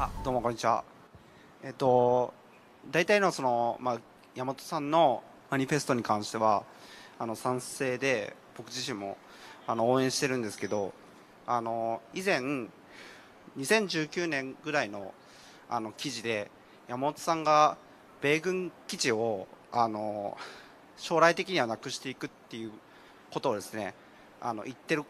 あどうもこんにちは。えっと大体のその、まあ、山本さんのマニフェストに関してはあの賛成で僕自身もあの応援してるんですけどあの以前2019年ぐらいのあの記事で山本さんが米軍基地をあの将来的にはなくしていくっていうことをですねあの言ってる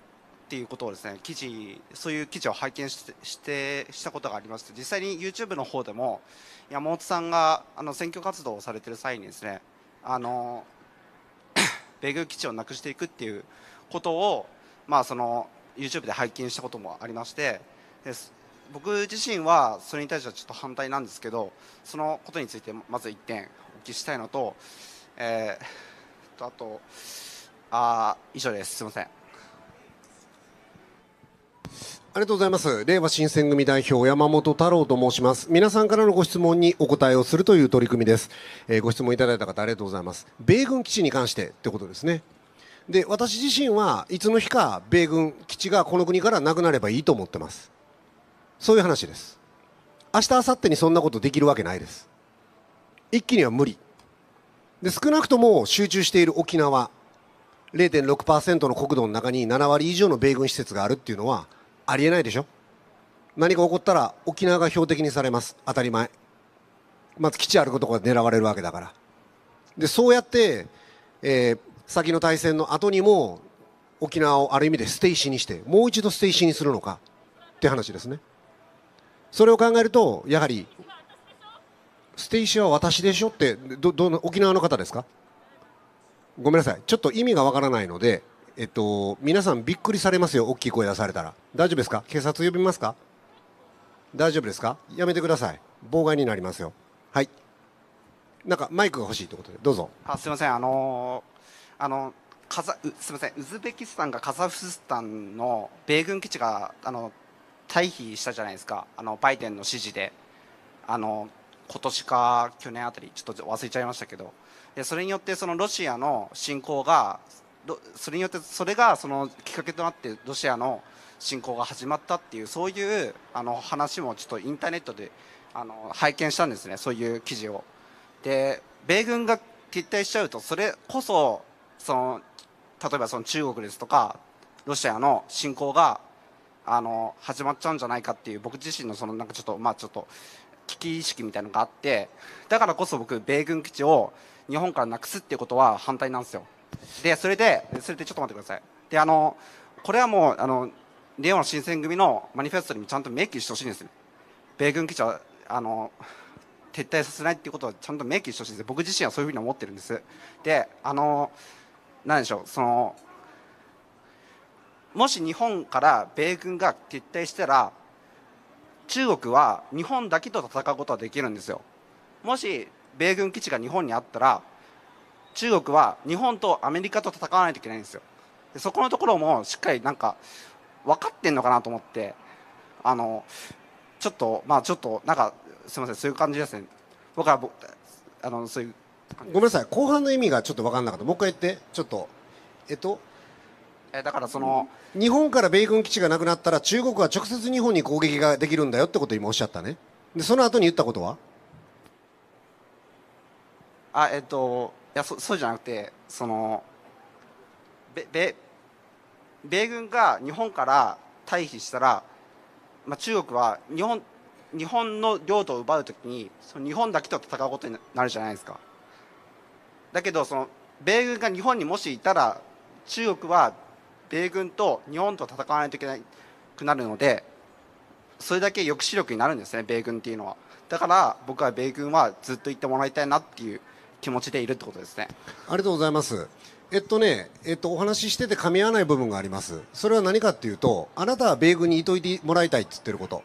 っていうことをですね記事そういう記事を拝見してしてしたことがありまして実際に YouTube の方でも山本さんがあの選挙活動をされてる際にですねあの 米軍基地をなくしていくっていうことを、まあ、その YouTube で拝見したこともありましてで僕自身はそれに対してはちょっと反対なんですけどそのことについてまず1点お聞きしたいのと,、えー、とあとあ以上です。すみません。ありがとうございます。令和新選組代表山本太郎と申します。皆さんからのご質問にお答えをするという取り組みです。えー、ご質問いただいた方ありがとうございます。米軍基地に関してってことですね。で、私自身はいつの日か米軍基地がこの国からなくなればいいと思ってます。そういう話です。明日、明後日にそんなことできるわけないです。一気には無理。で、少なくとも集中している沖縄、0.6%の国土の中に7割以上の米軍施設があるっていうのは、ありえないでしょ？何か起こったら沖縄が標的にされます。当たり前。まず基地あることが狙われるわけだから。でそうやって、えー、先の大戦の後にも沖縄をある意味で捨て石にしてもう一度捨て石にするのか？って話ですね。それを考えるとやはり捨て石は私でしょ？ってどど沖縄の方ですか？ごめんなさい。ちょっと意味がわからないのでえっと、皆さんびっくりされますよ、大きい声出されたら。大丈夫ですか？警察呼びますか？大丈夫ですか？やめてください。妨害になりますよ。はい。なんかマイクが欲しいということで、どうぞ。あすみません、あのー、あのカザすみません、ウズベキスタンがカザフスタンの米軍基地があの退避したじゃないですか、あのバイデンの指示で、あの今年か去年あたり、ちょっと忘れちゃいましたけど、でそれによってそのロシアの侵攻がそれによってそれがそのきっかけとなってロシアの侵攻が始まったっていうそういうあの話もちょっとインターネットであの拝見したんですねそういう記事を。で米軍が撤退しちゃうとそれこそその例えばその中国ですとかロシアの侵攻があの始まっちゃうんじゃないかっていう僕自身のそのなんかちょっとまあちょっと危機意識みたいなのがあってだからこそ僕米軍基地を日本からなくすっていうことは反対なんですよ。でそれでそれでちょっと待ってください。であのこれはもうあの令和の新選組のマニフェストにもちゃんと明記してほしいんです米軍基地はあの撤退させないっていうことはちゃんと明記してほしいんです僕自身はそういうふうに思ってるんです。であの何でしょうそのもし日本から米軍が撤退したら中国は日本だけと戦うことはできるんですよ。もし米軍基地が日本にあったら中国は日本とアメリカと戦わないといけないんですよ。でそこのところもしっかりなんか分かってんのかなと思ってあのちょっとまあちょっとなんかすみませんそういう感じですね。僕はあのそういうごめんなさい。後半の意味がちょっと分かんなかった。もう一回言って。ちょっと。えっと？えだからその日本から米軍基地がなくなったら中国は直接日本に攻撃ができるんだよってことを今おっしゃったね。でその後に言ったことは？あえっとやそそうじゃなくてその米米軍が日本から退避したら、まあ、中国は日本日本の領土を奪うときにその日本だけと戦うことになるじゃないですか。だけどその米軍が日本にもしいたら中国は米軍と日本と戦わないといけなくなるのでそれだけ抑止力になるんですね米軍っていうのは。だから僕は米軍はずっと行ってもらいたいなっていう気持ちでいるってことですね。ありがとうございます。えっとね、えっと、お話ししてて噛み合わない部分があります。それは何かっていうとあなたは米軍にいといてもらいたいって言ってること。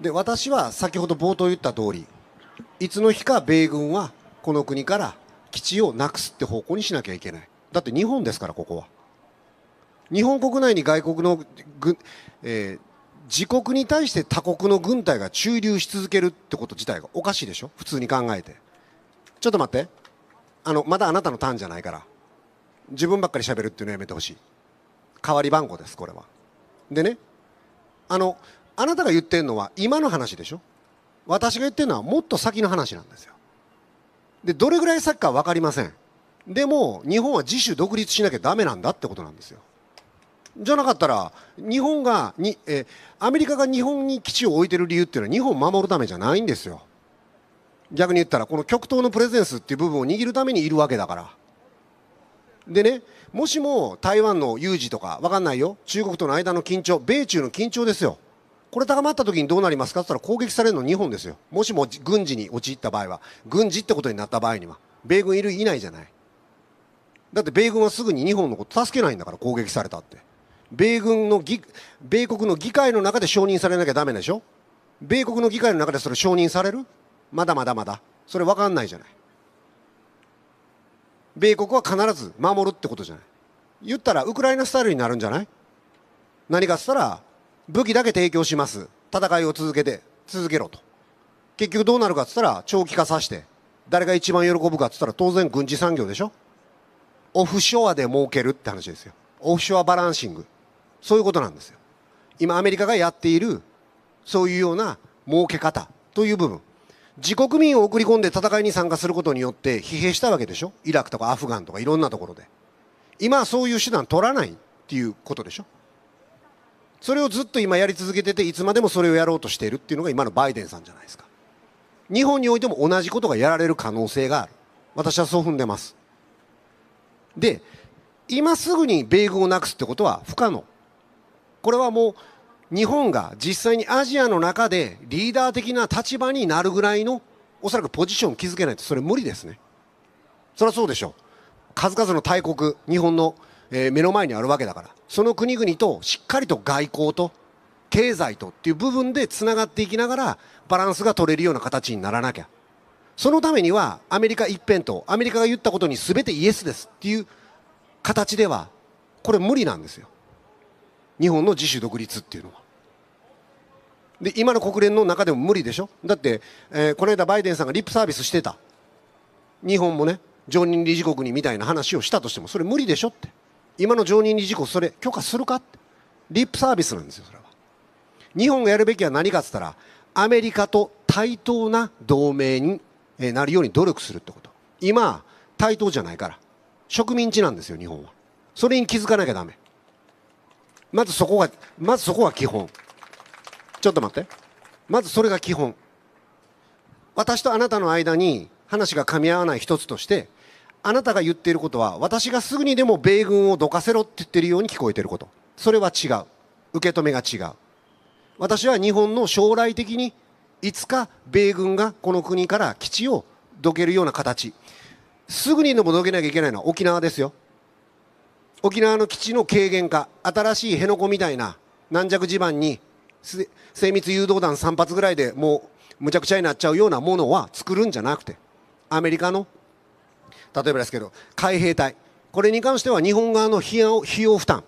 で私は先ほど冒頭言った通りいつの日か米軍はこの国から基地をなくすって方向にしなきゃいけない。だって日本ですからここは。日本国内に外国の軍、えー、自国に対して他国の軍隊が駐留し続けるってこと自体がおかしいでしょ？普通に考えて。ちょっと待って。あのまだあなたのターンじゃないから。自分ばっかり喋るっていうのやめてほしい。代わり番号ですこれは。でねあのあなたが言ってるのは今の話でしょ？私が言ってるのはもっと先の話なんですよ。でどれぐらい先か分かりません。でも日本は自主独立しなきゃダメなんだってことなんですよ。じゃなかったら日本がにえアメリカが日本に基地を置いてる理由っていうのは日本を守るためじゃないんですよ。逆に言ったらこの極東のプレゼンスっていう部分を握るためにいるわけだから。でねもしも台湾の有事とか分かんないよ。中国との間の緊張米中の緊張ですよ。これ高まった時にどうなりますかって言ったら攻撃されるの日本ですよ。もしも軍事に陥った場合は。軍事ってことになった場合には。米軍いるいないじゃない。だって米軍はすぐに日本のこと助けないんだから攻撃されたって。米軍の議米国の議会の中で承認されなきゃダメでしょ。米国の議会の中でそれ承認される。まだまだまだ。それ分かんないじゃない。米国は必ず守るってことじゃない。言ったらウクライナスタイルになるんじゃない？何かっつったら武器だけ提供します。戦いを続けて続けろと。結局どうなるかっつったら長期化させて誰が一番喜ぶかっつったら当然軍事産業でしょ。オフショアで儲けるって話ですよ。オフショアバランシング。そういうことなんですよ。今アメリカがやっているそういうような儲け方という部分。自国民を送り込んで戦いに参加することによって疲弊したわけでしょ？イラクとかアフガンとかいろんなところで。今はそういう手段取らないっていうことでしょ？それをずっと今やり続けてていつまでもそれをやろうとしているっていうのが今のバイデンさんじゃないですか。日本においても同じことがやられる可能性がある。私はそう踏んでます。で今すぐに米軍をなくすってことは不可能。これはもう日本が実際にアジアの中でリーダー的な立場になるぐらいのおそらくポジションを築けないとそれ無理ですね。そりゃそうでしょう。数々の大国日本の、えー目の前にあるわけだから。その国々としっかりと外交と経済とっていう部分でつながっていきながらバランスが取れるような形にならなきゃ。そのためにはアメリカ一辺倒アメリカが言ったことに全てイエスですっていう形ではこれ無理なんですよ。日本の自主独立っていうのは。で今の国連の中でも無理でしょ？だって、えーこの間バイデンさんがリップサービスしてた。日本もね常任理事国にみたいな話をしたとしてもそれ無理でしょって。今の常任理事国それ許可するかって。リップサービスなんですよそれは。日本がやるべきは何かっつったらアメリカと対等な同盟になるように努力するってこと。今対等じゃないから。植民地なんですよ日本は。それに気づかなきゃダメ。まずそこがまずそこが基本。ちょっと待って。まずそれが基本。私とあなたの間に話が噛み合わない一つとしてあなたが言っていることは私がすぐにでも米軍をどかせろって言ってるように聞こえてること。それは違う。受け止めが違う。私は日本の将来的にいつか米軍がこの国から基地をどけるような形。すぐにでもどけなきゃいけないのは沖縄ですよ。沖縄の基地の軽減化新しい辺野古みたいな軟弱地盤に精密誘導弾3発ぐらいでもうむちゃくちゃになっちゃうようなものは作るんじゃなくてアメリカの例えばですけど海兵隊。これに関しては日本側の費用費用負担。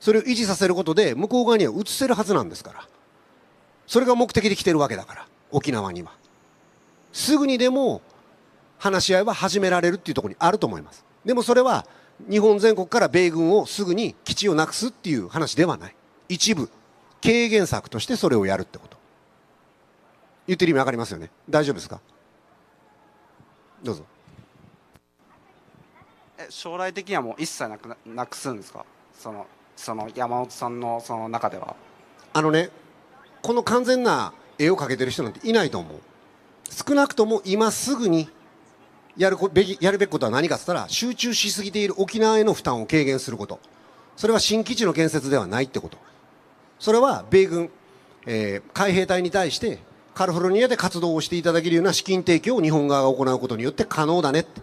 それを維持させることで向こう側には移せるはずなんですから。それが目的で来てるわけだから沖縄には。すぐにでも話し合いは始められるっていうところにあると思います。でもそれは日本全国から米軍をすぐに基地をなくすっていう話ではない。一部。軽減策としてそれをやるってこと。言ってる意味わかりますよね？大丈夫ですか？どうぞ。え将来的にはもう一切なくななくすんですか？そのその山本さんのその中では。あのねこの完全な絵を描けてる人なんていないと思う。少なくとも今すぐにやるこべきやるべきことは何かっつったら集中しすぎている沖縄への負担を軽減すること。それは新基地の建設ではないってことそれは米軍、えー海兵隊に対してカリフォルニアで活動をしていただけるような資金提供を日本側が行うことによって可能だねって。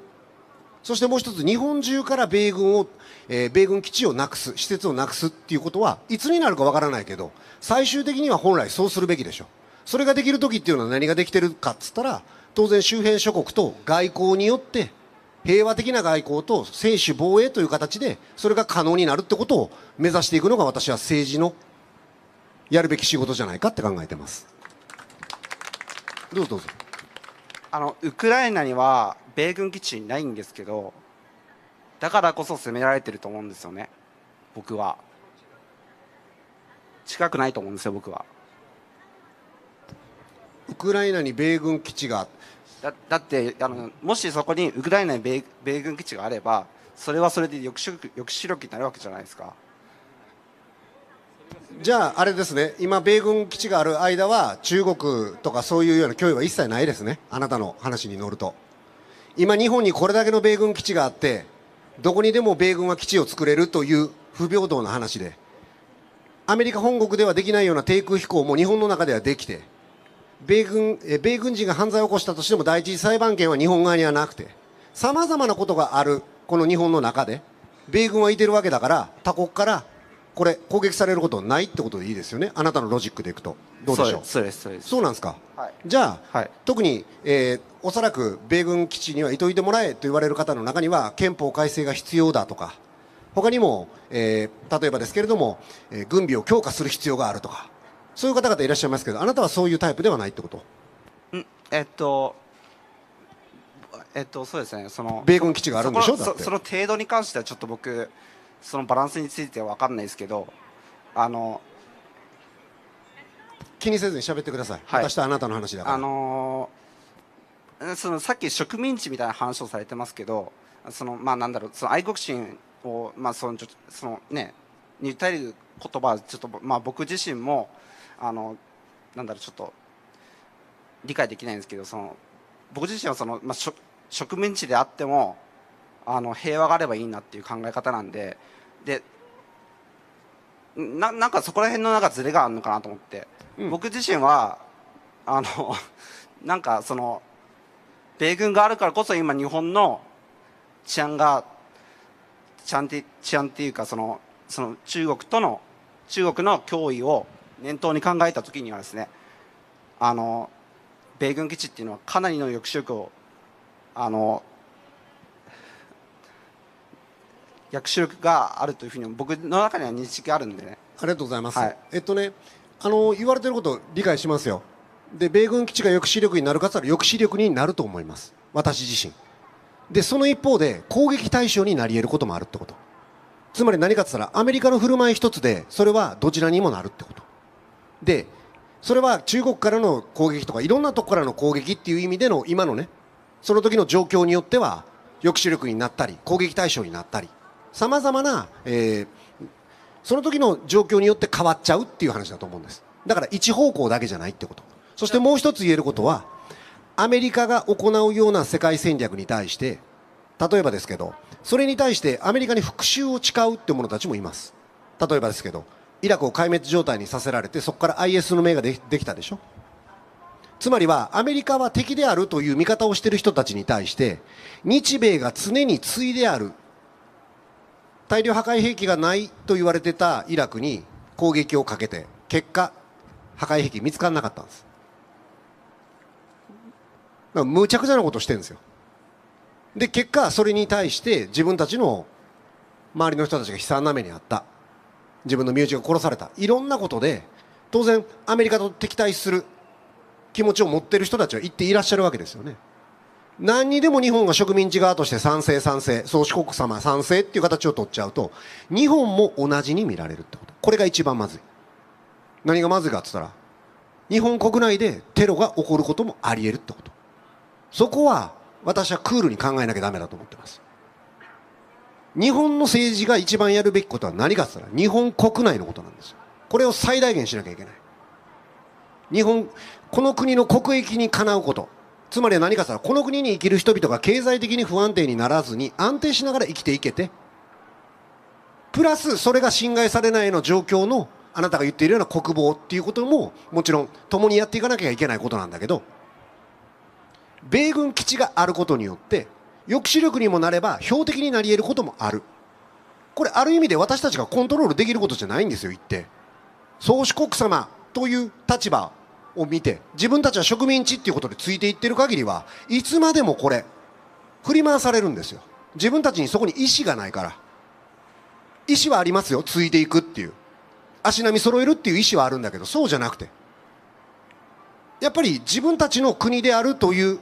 そしてもう一つ日本中から米軍を、えー米軍基地をなくす施設をなくすっていうことはいつになるかわからないけど最終的には本来そうするべきでしょそれができる時っていうのは何ができてるかっつったら当然周辺諸国と外交によって平和的な外交と専守防衛という形でそれが可能になるってことを目指していくのが私は政治のやるべき仕事じゃないかって考えてます。どうぞどうぞ。あのウクライナには米軍基地ないんですけどだからこそ攻められてると思うんですよね。僕は。近くないと思うんですよ僕は。ウクライナに米軍基地がだだってあのもしそこにウクライナに米米軍基地があればそれはそれで抑止力抑止力になるわけじゃないですかじゃああれですね。今米軍基地がある間は中国とかそういうような脅威は一切ないですね。あなたの話に乗ると。今日本にこれだけの米軍基地があってどこにでも米軍は基地を作れるという不平等な話でアメリカ本国ではできないような低空飛行も日本の中ではできて米軍え米軍人が犯罪を起こしたとしても第一次裁判権は日本側にはなくてさまざまなことがあるこの日本の中で米軍はいてるわけだから他国からこれ攻撃されることないってことでいいですよね？あなたのロジックでいくと。どうでしょう？そうですそうですそうなんですか、はい。じゃあ、はい。特に、えーおそらく米軍基地にはいといてもらえと言われる方の中には憲法改正が必要だとか他にも、えー例えばですけれども、えー軍備を強化する必要があるとかそういう方々いらっしゃいますけどあなたはそういうタイプではないってこと？うんえっとえっとそうですねその米軍基地があるんでしょ？そこのだって。そその程度に関してはちょっと僕そのバランスについては分かんないですけどあの気にせずに喋ってください、はい。私とあなたの話だから。あのーそのさっき植民地みたいな話をされてますけどそのまあなんだろうその愛国心をまあそのちょそのねに訴える言葉はちょっとまあ僕自身もあのなんだろうちょっと理解できないんですけどその僕自身はその、まあ、植植民地であってもあの平和があればいいなっていう考え方なんででななんかそこら辺のなんかズレがあるのかなと思って、うん。僕自身はあの なんかその米軍があるからこそ今日本の治安が治安って治安っていうかそのその中国との中国の脅威を念頭に考えた時にはですねあの米軍基地っていうのはかなりの抑止力をあの抑止力があるというふうに僕の中には認識があるんでね。ありがとうございます、はい。えっとねあの言われてること理解しますよ。で米軍基地が抑止力になるかつたら抑止力になると思います。私自身。でその一方で攻撃対象になり得ることもあるってこと。つまり何かって言ったらアメリカの振る舞い一つでそれはどちらにもなるってこと。でそれは中国からの攻撃とかいろんなところからの攻撃っていう意味での今のねその時の状況によっては抑止力になったり攻撃対象になったりさまざまな、えーその時の状況によって変わっちゃうっていう話だと思うんです。だから一方向だけじゃないってこと。そしてもう一つ言えることはアメリカが行うような世界戦略に対して例えばですけどそれに対してアメリカに復讐を誓うって者たちもいます。例えばですけどイラクを壊滅状態にさせられてそこから IS の目がでできたでしょ。つまりはアメリカは敵であるという見方をしている人たちに対して日米が常に対である大量破壊兵器がないと言われてたイラクに攻撃をかけて結果破壊兵器見つからなかったんです。だから無茶苦茶なことしてるんですよ。で結果それに対して自分たちの周りの人たちが悲惨な目にあった。自分の身内が殺された。いろんなことで当然アメリカと敵対する気持ちを持ってる人たちは言っていらっしゃるわけですよね。何にでも日本が植民地側として賛成賛成宗主国様賛成っていう形を取っちゃうと日本も同じに見られるってこと。これが一番まずい。何がまずいかって言ったら日本国内でテロが起こることもあり得るってこと。そこは私はクールに考えなきゃダメだと思ってます。日本の政治が一番やるべきことは何かって言ったら日本国内のことなんですよ。これを最大限しなきゃいけない。日本この国の国益にかなうこと。つまりは何かって言ったらこの国に生きる人々が経済的に不安定にならずに安定しながら生きていけてプラスそれが侵害されないような状況のあなたが言っているような国防っていうことももちろん共にやっていかなきゃいけないことなんだけど米軍基地があることによって抑止力にもなれば標的になり得ることもある。これある意味で私たちがコントロールできることじゃないんですよ言って宗主国様という立場を見て自分たちは植民地っていうことでついていってる限りはいつまでもこれ振り回されるんですよ。自分たちにそこに意思がないから。意思はありますよ。ついていくっていう。足並み揃えるっていう意思はあるんだけどそうじゃなくて。やっぱり自分たちの国であるという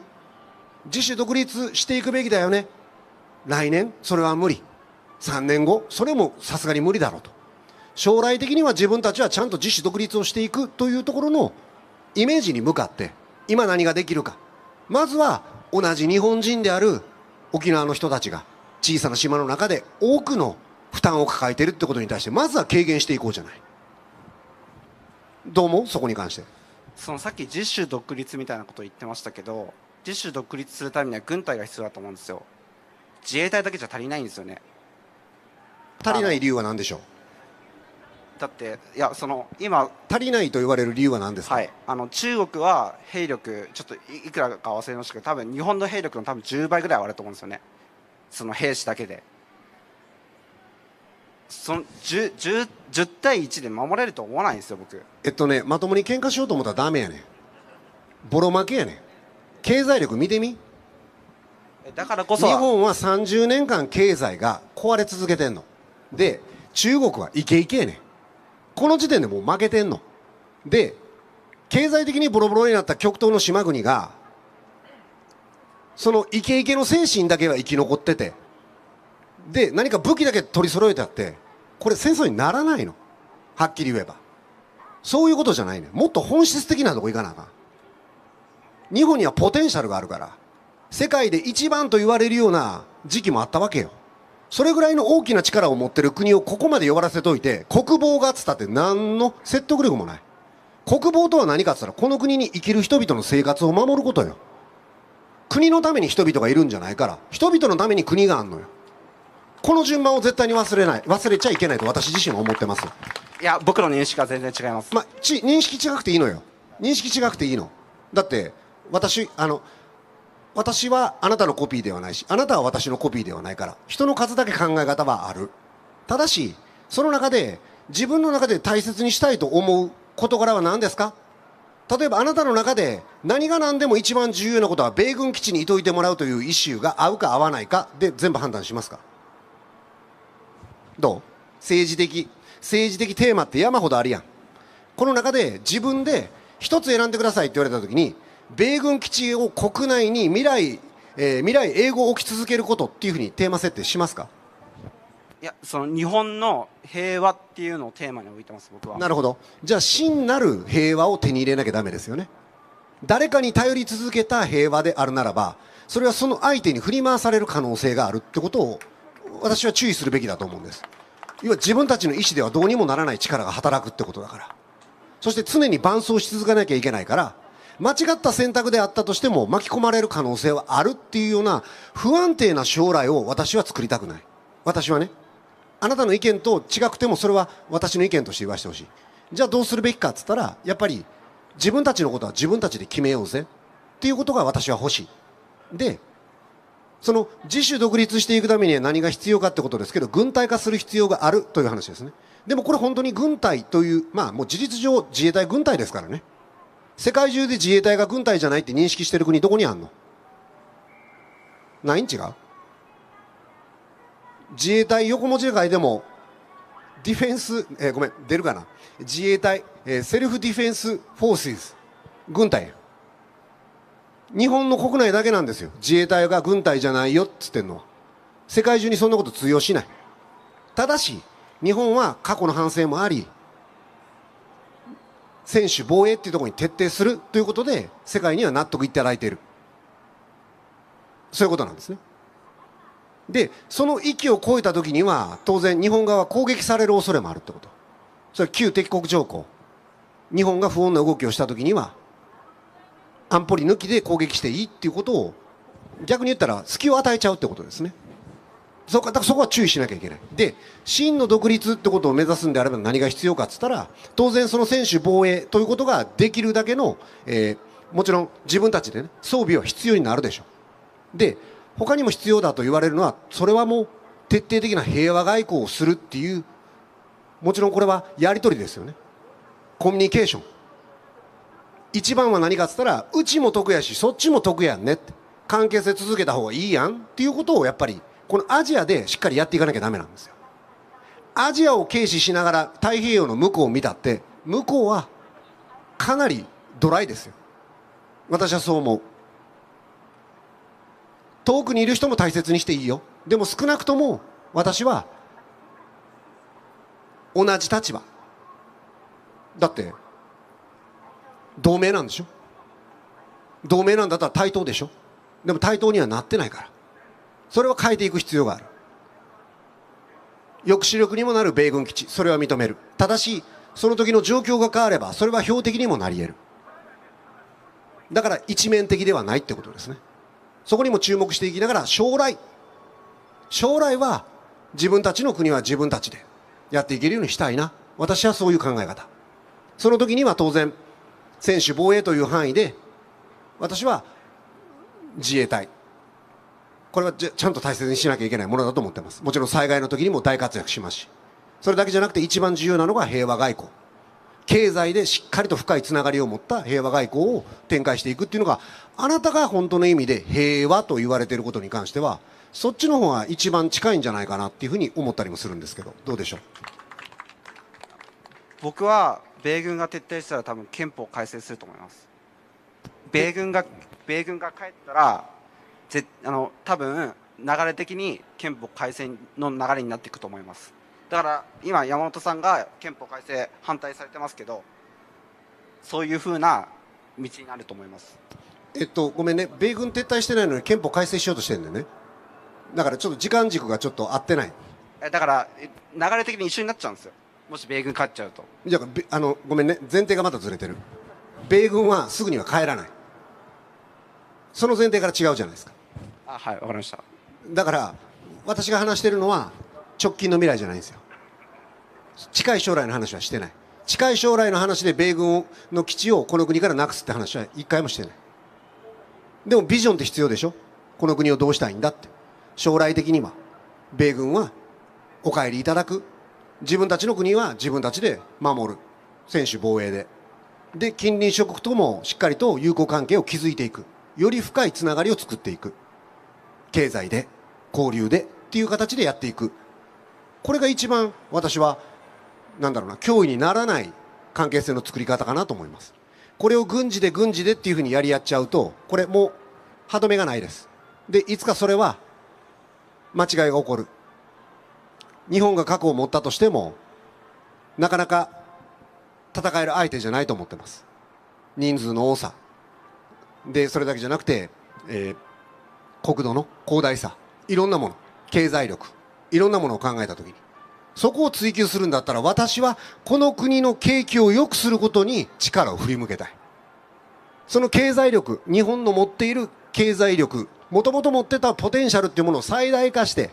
自主独立していくべきだよね。来年それは無理。3年後それもさすがに無理だろうと。将来的には自分たちはちゃんと自主独立をしていくというところのイメージに向かって今何ができるか。まずは同じ日本人である沖縄の人たちが小さな島の中で多くの負担を抱えているってことに対してまずは軽減していこうじゃない。どう思う？そこに関して。そのさっき自主独立みたいなことを言ってましたけど自主独立するためには軍隊が必要だと思うんですよ。自衛隊だけじゃ足りないんですよね。足りない理由は何でしょう？だっていやその今足りないと言われる理由は何ですか、はい。あの中国は兵力ちょっといいくらか忘れましたけど多分日本の兵力の多分10倍ぐらいはあると思うんですよね。その兵士だけで。その 10, 10, 10対1で守れると思わないんですよ僕。えっとねまともに喧嘩しようと思ったらダメやねん。ボロ負けやねん。経済力見てみ。えだからこそ日本は30年間経済が壊れ続けてんの。で中国はイケイケやねんこの時点でもう負けてんの。で経済的にボロボロになった極東の島国がそのイケイケの精神だけは生き残ってて。で何か武器だけ取り揃えてあってこれ戦争にならないの。はっきり言えば。そういうことじゃないねもっと本質的なとこ行かなあかん。日本にはポテンシャルがあるから。世界で一番と言われるような時期もあったわけよ。それぐらいの大きな力を持ってる国をここまで弱らせといて国防がっつったって何の説得力もない。国防とは何かっつったらこの国に生きる人々の生活を守ることよ。国のために人々がいるんじゃないから人々のために国があんのよ。この順番を絶対に忘れない忘れちゃいけないと私自身は思ってます。いや僕の認識は全然違います、まあ、ち認識違くていいのよ。認識違くていいの。だって私あの私はあなたのコピーではないしあなたは私のコピーではないから人の数だけ考え方はある。ただしその中で自分の中で大切にしたいと思う事柄は何ですか？例えばあなたの中で何が何でも一番重要なことは米軍基地にいといてもらうというイシューが合うか合わないかで全部判断しますか？どう？政治的政治的テーマって山ほどあるやん。この中で自分で一つ選んでくださいって言われた時に米軍基地を国内に未来、えー未来英語を置き続けることっていうふうにテーマ設定しますか？いやその日本の平和っていうのをテーマに置いてます僕は。なるほど。じゃあ真なる平和を手に入れなきゃダメですよね。誰かに頼り続けた平和であるならばそれはその相手に振り回される可能性があるってことを私は注意するべきだと思うんです。要は自分たちの意思ではどうにもならない力が働くってことだから。そして常に伴走し続けなきゃいけないから間違った選択であったとしても巻き込まれる可能性はあるっていうような不安定な将来を私は作りたくない。私はね。あなたの意見と違くてもそれは私の意見として言わせてほしい。じゃあどうするべきかっつったらやっぱり自分たちのことは自分たちで決めようぜ。っていうことが私は欲しい。でその自主独立していくためには何が必要かってことですけど軍隊化する必要があるという話ですね。でもこれ本当に軍隊というまあもう事実上自衛隊軍隊ですからね。世界中で自衛隊が軍隊じゃないって認識してる国どこにあんの？ないん違う？自衛隊横文字で書いてもディフェンス、えーごめん出るかな？自衛隊、えーセルフディフェンスフォーシス軍隊。日本の国内だけなんですよ。自衛隊が軍隊じゃないよっつってんのは。世界中にそんなこと通用しない。ただし日本は過去の反省もあり専守防衛っていうところに徹底するということで世界には納得いただいている。そういうことなんですね。でその域を超えた時には当然日本側は攻撃される恐れもあるってこと。それは旧敵国条項。日本が不穏な動きをした時には安保理抜きで攻撃していいっていうことを逆に言ったら隙を与えちゃうってことですね。そこだからそこは注意しなきゃいけない。で真の独立ってことを目指すんであれば何が必要かっつったら当然その専守防衛ということができるだけの、えーもちろん自分たちでね装備は必要になるでしょう。で他にも必要だと言われるのはそれはもう徹底的な平和外交をするっていうもちろんこれはやり取りですよね。コミュニケーション。一番は何かっつったらうちも得やしそっちも得やんねって。関係性続けた方がいいやんっていうことをやっぱりこのアジアでしっかりやっていかなきゃダメなんですよ。アジアを軽視しながら太平洋の向こうを見たって向こうはかなりドライですよ。私はそう思う。遠くにいる人も大切にしていいよ。でも少なくとも私は同じ立場。だって同盟なんでしょ？同盟なんだったら対等でしょ？でも対等にはなってないから。それは変えていく必要がある。抑止力にもなる米軍基地。それは認める。ただしその時の状況が変わればそれは標的にもなり得る。だから一面的ではないってことですね。そこにも注目していきながら将来。将来は自分たちの国は自分たちでやっていけるようにしたいな。私はそういう考え方。その時には当然専守防衛という範囲で私は自衛隊。これはちゃんと大切にしなきゃいけないものだと思ってます。もちろん災害の時にも大活躍しますし。それだけじゃなくて一番重要なのが平和外交。経済でしっかりと深いつながりを持った平和外交を展開していくっていうのがあなたが本当の意味で平和と言われていることに関してはそっちの方が一番近いんじゃないかなっていうふうに思ったりもするんですけどどうでしょう？僕は米軍が撤退したら多分憲法改正すると思います。米軍が米軍が帰ったらぜあの多分流れ的に憲法改正の流れになっていくと思います。だから今山本さんが憲法改正反対されてますけどそういうふうな道になると思います。えっとごめんね。米軍撤退してないのに憲法改正しようとしてるんだよね。だからちょっと時間軸がちょっと合ってない。えだからえ流れ的に一緒になっちゃうんですよ。もし米軍勝っちゃうと。じゃあのごめんね。前提がまたずれてる。米軍はすぐには帰らない。その前提から違うじゃないですかあはいわかりました。だから私が話してるのは直近の未来じゃないんですよ。近い将来の話はしてない。近い将来の話で米軍の基地をこの国からなくすって話は一回もしてない。でもビジョンって必要でしょ？この国をどうしたいんだって。将来的には。米軍はお帰りいただく。自分たちの国は自分たちで守る。専守防衛で。で近隣諸国ともしっかりと友好関係を築いていく。より深いつながりを作っていく。経済で交流でっていう形でやっていく。これが一番私はなんだろうな脅威にならない関係性の作り方かなと思います。これを軍事で軍事でっていうふうにやり合っちゃうとこれもう歯止めがないです。でいつかそれは間違いが起こる。日本が核を持ったとしてもなかなか戦える相手じゃないと思ってます。人数の多さ。でそれだけじゃなくて、えー国土の広大さいろんなもの経済力いろんなものを考えた時にそこを追求するんだったら私はこの国の景気を良くすることに力を振り向けたい。その経済力日本の持っている経済力もともと持ってたポテンシャルっていうものを最大化して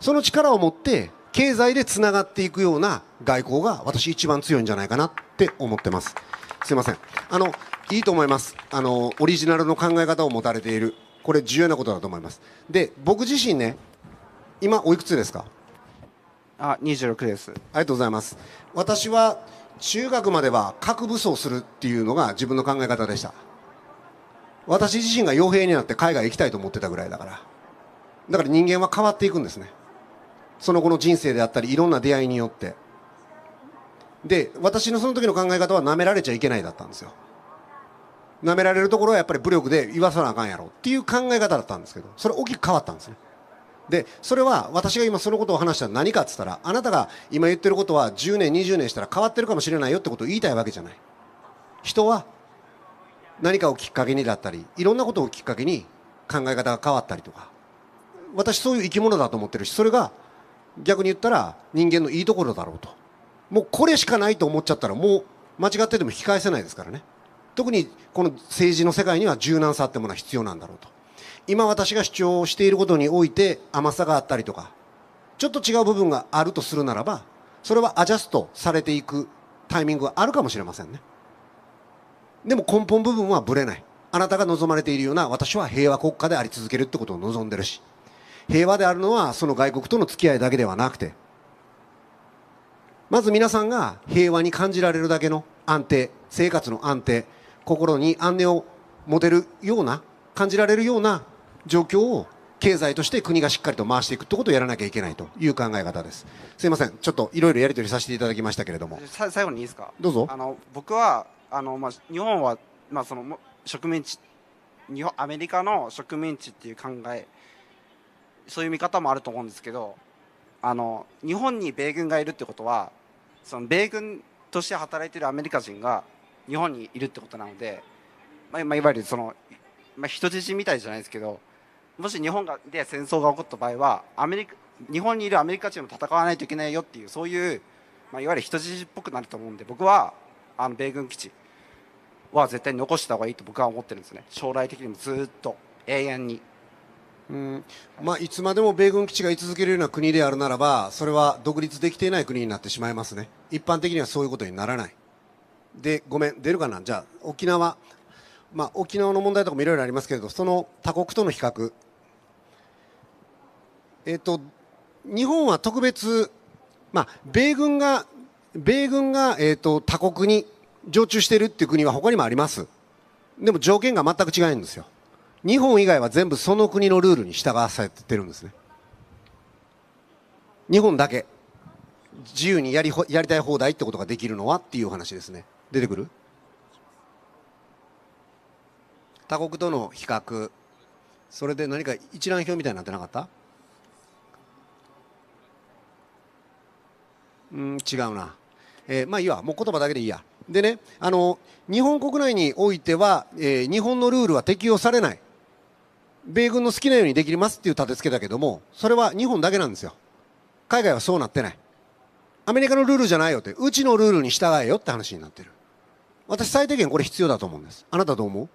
その力を持って経済でつながっていくような外交が私一番強いんじゃないかなって思ってます。すいません。あのいいと思います。あのオリジナルの考え方を持たれているこれ重要なことだと思います。で僕自身ね今おいくつですか？あ26です。ありがとうございます。私は中学までは核武装するっていうのが自分の考え方でした。私自身が傭兵になって海外行きたいと思ってたぐらいだから。だから人間は変わっていくんですね。その後の人生であったりいろんな出会いによって。で私のその時の考え方は舐められちゃいけないだったんですよ舐められるところはやっぱり武力で言わさなあかんやろっていう考え方だったんですけどそれ大きく変わったんですね。でそれは私が今そのことを話したら何かっつったらあなたが今言ってることは10年20年したら変わってるかもしれないよってことを言いたいわけじゃない。人は何かをきっかけにだったりいろんなことをきっかけに考え方が変わったりとか。私そういう生き物だと思ってるしそれが逆に言ったら人間のいいところだろうと。もうこれしかないと思っちゃったらもう間違ってても引き返せないですからね。特にこの政治の世界には柔軟さってものは必要なんだろうと。今私が主張していることにおいて甘さがあったりとかちょっと違う部分があるとするならばそれはアジャストされていくタイミングがあるかもしれませんね。でも根本部分はぶれない。あなたが望まれているような私は平和国家であり続けるってことを望んでるし平和であるのはその外国との付き合いだけではなくてまず皆さんが平和に感じられるだけの安定生活の安定心に安寧を持てるような感じられるような状況を経済として国がしっかりと回していくってことをやらなきゃいけないという考え方です。すいません。ちょっといろいろやり取りさせていただきましたけれども。最後にいいですかどうぞあの僕はあの、まあ、日本は、まあ、その植民地日本アメリカの植民地っていう考えそういう見方もあると思うんですけどあの日本に米軍がいるってことはその米軍として働いてるアメリカ人が日本にいるってことなのでまあ、いわゆるその、まあ、人質みたいじゃないですけどもし日本がで戦争が起こった場合はアメリカ日本にいるアメリカ人も戦わないといけないよっていうそういう、まあ、いわゆる人質っぽくなると思うんで僕はあの米軍基地は絶対残した方がいいと僕は思ってるんですね。将来的にもずっと永遠に。うん。まあ、いつまでも米軍基地が居続けるような国であるならばそれは独立できていない国になってしまいますね。一般的にはそういうことにならない。でごめん出るかな？じゃあ沖縄。まあ、沖縄の問題とかもいろいろありますけれどその他国との比較。えっ、と日本は特別まあ米軍が米軍が、えーと、他国に常駐しているっていう国は他にもあります。でも条件が全く違うんですよ。日本以外は全部その国のルールに従わされてるんですね。日本だけ。自由にやりやりたい放題ってことができるのはっていう話ですね。出てくる？他国との比較。それで何か一覧表みたいになってなかった？うん違うな、えー、まあいいわ。もう言葉だけでいいや。でねあの日本国内においては、えー、日本のルールは適用されない。米軍の好きなようにできますっていう立て付けだけどもそれは日本だけなんですよ。海外はそうなってない。アメリカのルールじゃないよって。うちのルールに従えよって話になってる。私最低限これ必要だと思うんです。あなたどう思う？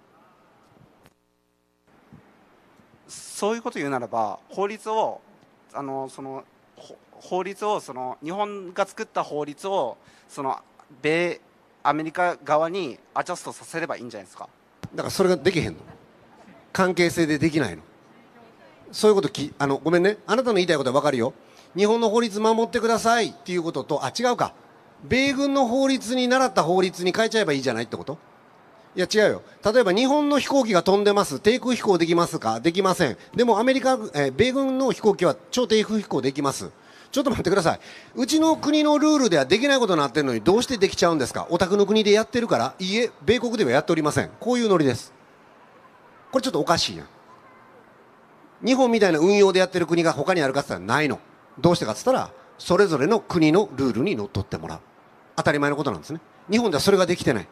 そういうこと言うならば法律をあのその法律をその日本が作った法律をその米アメリカ側にアジャストさせればいいんじゃないですか？だからそれができへんの。関係性でできないの。そういうこときあのごめんね。あなたの言いたいことは分かるよ。日本の法律守ってくださいっていうこととあ違うか米軍の法律に習った法律に変えちゃえばいいじゃないってこと？いや違うよ例えば日本の飛行機が飛んでます低空飛行できますか？できませんでもアメリカ、えー、米軍の飛行機は超低空飛行できますちょっと待ってください。うちの国のルールではできないことになってるのにどうしてできちゃうんですか？お宅の国でやってるから？いいえ、米国ではやっておりません。こういうノリです。これちょっとおかしいやん。日本みたいな運用でやってる国が他にあるかって言ったらないの。どうしてかって言ったら、それぞれの国のルールにのっとってもらう。当たり前のことなんですね。日本ではそれができてない。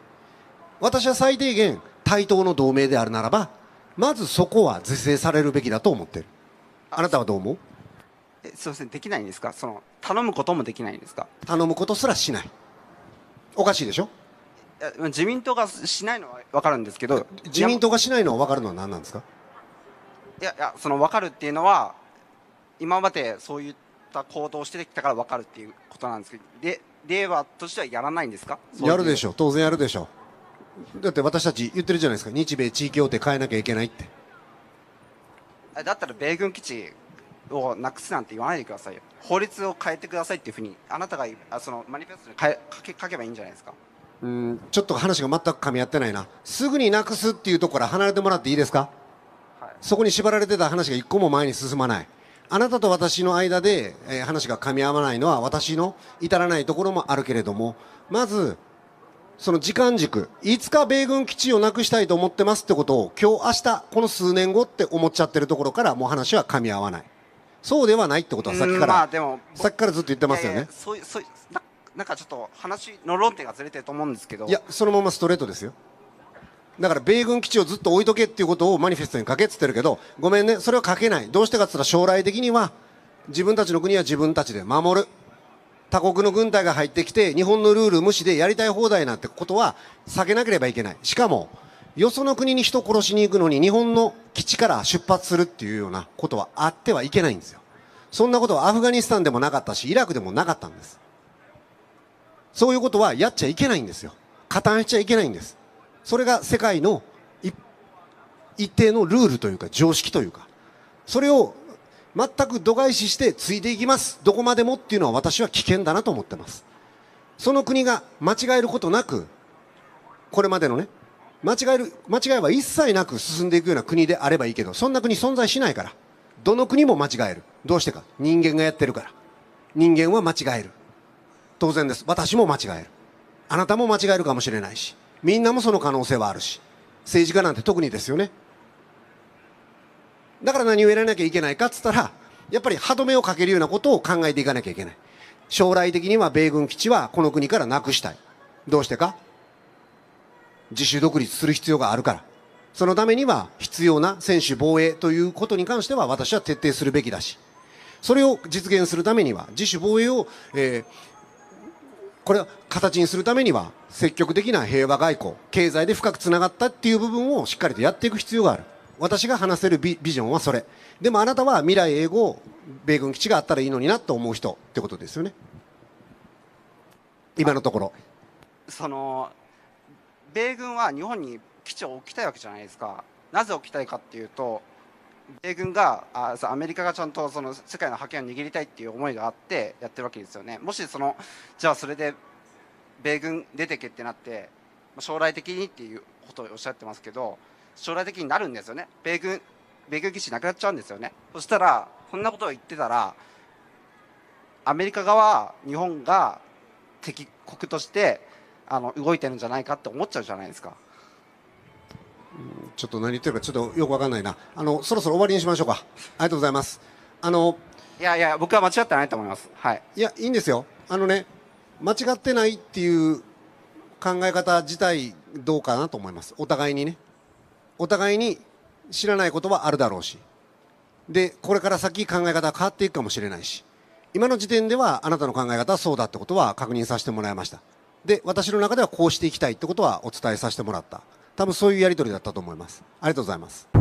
私は最低限対等の同盟であるならば、まずそこは是正されるべきだと思ってる。あなたはどう思う？えすみません。できないんですか？その頼むこともできないんですか？頼むことすらしない。おかしいでしょ？自民党がしないのは分かるんですけど自民党がしないのは分かるのは何なんですか？いやいやその分かるっていうのは今までそういった行動をしてきたから分かるっていうことなんですけどで令和としてはやらないんですか？やるでしょ当然やるでしょだって私たち言ってるじゃないですか。日米地域協定変えなきゃいけないって。だったら米軍基地をなくすなんて言わないでくださいよ。法律を変えてくださいっていうふうにあなたがあそのマニフェストに変え書け書けばいいんじゃないですか？うんちょっと話が全く噛み合ってないな。すぐになくすっていうところから離れてもらっていいですか、はい、そこに縛られてた話が一個も前に進まないあなたと私の間で、えー、話が噛み合わないのは私の至らないところもあるけれどもまずその時間軸いつか米軍基地をなくしたいと思ってますってことを今日明日この数年後って思っちゃってるところからもう話は噛み合わない。そうではないってことはさっきから、まあ、でもさっきからずっと言ってますよね。そうそうななんかちょっと話の論点がずれてると思うんですけど。いやそのままストレートですよだから米軍基地をずっと置いとけっていうことをマニフェストに書けっつってるけどごめんねそれは書けないどうしてかっつったら将来的には自分たちの国は自分たちで守る他国の軍隊が入ってきて日本のルール無視でやりたい放題なんてことは避けなければいけないしかもよその国に人殺しに行くのに日本の基地から出発するっていうようなことはあってはいけないんですよ。そんなことはアフガニスタンでもなかったし、イラクでもなかったんです。そういうことはやっちゃいけないんですよ。加担しちゃいけないんです。それが世界の一定のルールというか常識というか、それを全く度外視してついていきます。どこまでもっていうのは私は危険だなと思ってます。その国が間違えることなく、これまでのね、間違える、間違いは一切なく進んでいくような国であればいいけど、そんな国存在しないから。どの国も間違える。どうしてか。人間がやってるから。人間は間違える。当然です。私も間違える。あなたも間違えるかもしれないし、みんなもその可能性はあるし、政治家なんて特にですよね。だから何をやらなきゃいけないかっつったら、やっぱり歯止めをかけるようなことを考えていかなきゃいけない。将来的には米軍基地はこの国からなくしたい。どうしてか？自主独立する必要があるからそのためには必要な専守防衛ということに関しては私は徹底するべきだしそれを実現するためには自主防衛を、えーこれを形にするためには積極的な平和外交経済で深くつながったっていう部分をしっかりとやっていく必要がある。私が話せるビジョンはそれ。でもあなたは未来永劫米軍基地があったらいいのになと思う人ってことですよね。今のところ。その米軍は日本に基地を置きたいわけじゃないですか。なぜ置きたいかっていうと米軍があアメリカがちゃんとその世界の覇権を握りたいっていう思いがあってやってるわけですよね。もしそのじゃあそれで米軍出てけってなって将来的にっていうことをおっしゃってますけど将来的になるんですよね。米軍米軍基地なくなっちゃうんですよね。そしたらこんなことを言ってたらアメリカ側日本が敵国としてあの動いてるんじゃないかって思っちゃうじゃないですか。ちょっと何言ってるかちょっとよくわかんないな。あのそろそろ終わりにしましょうか。ありがとうございます。あのいやいや僕は間違ってないと思います。はい。いやいいんですよ。あのね間違ってないっていう考え方自体どうかなと思います。お互いにね。お互いに知らないことはあるだろうし。でこれから先考え方は変わっていくかもしれないし。今の時点ではあなたの考え方はそうだってことは確認させてもらいました。で私の中ではこうしていきたいってことはお伝えさせてもらった多分そういうやり取りだったと思います。ありがとうございます。